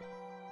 Música